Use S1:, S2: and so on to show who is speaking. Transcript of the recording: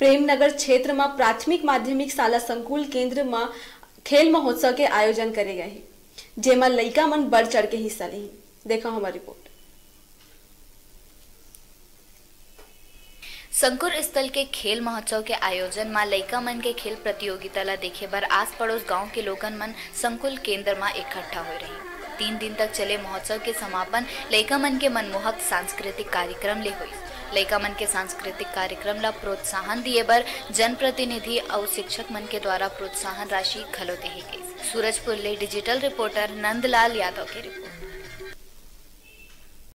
S1: प्रेमनगर क्षेत्र में प्राथमिक माध्यमिक शाला संकुल केंद्र में खेल महोत्सव के आयोजन करे गए हैं जेमा लइका मन बढ़ चढ़ के हिस्सा ली देखो हमारी रिपोर्ट
S2: संकुर स्थल के खेल महोत्सव के आयोजन में लइका मन के खेल प्रतियोगिता ला देखे बार आस पड़ोस गाँव के लोगन मन संकुल केंद्र में इकट्ठा हो रही तीन दिन तक चले महोत्सव के समापन लइका मन के मनमोहक सांस्कृतिक कार्यक्रम ले हुई लइका मन के सांस्कृतिक कार्यक्रम ला प्रोत्साहन दिए बर जनप्रतिनिधि और शिक्षक मन के द्वारा प्रोत्साहन राशि घलो दे गई सूरजपुर ले डिजिटल रिपोर्टर नंदलाल यादव की रिपोर्ट।